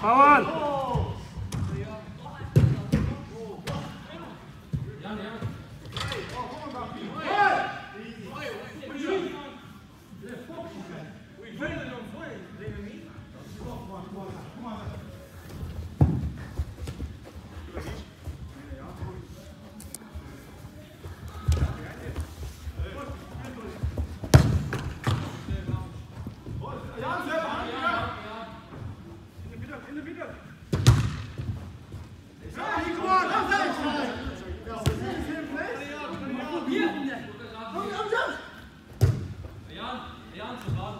Paul! Yeah, Jan, Jan, Jan.